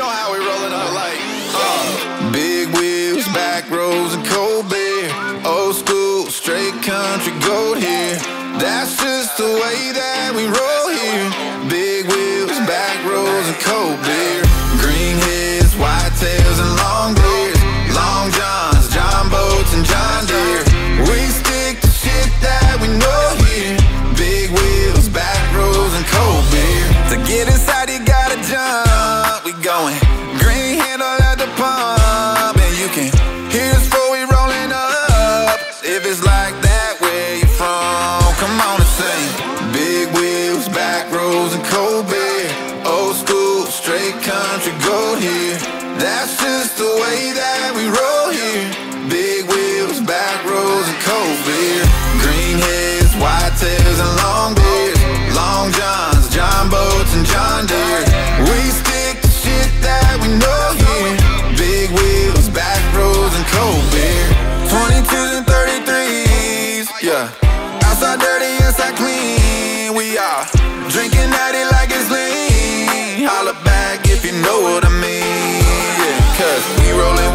know how we rolling up like. Uh. Big wheels, back rows, and cold beer. Old school, straight country, gold here. That's just the way that we roll here. Big wheels, back rows, and cold beer. Green heads, white tails, and long beers. Long Johns, Jon Boats, and John Deere. We stick to shit that we know here. Big wheels, back rows, and cold beer. To get inside, If it's like that, where you from? Come on and sing. Big wheels, back roads, and cold beer. Old school, straight country gold here. That's just the way that we roll Outside dirty, inside clean. We are drinking at it like it's lean. Holla back if you know what I mean. Yeah, cause we rollin',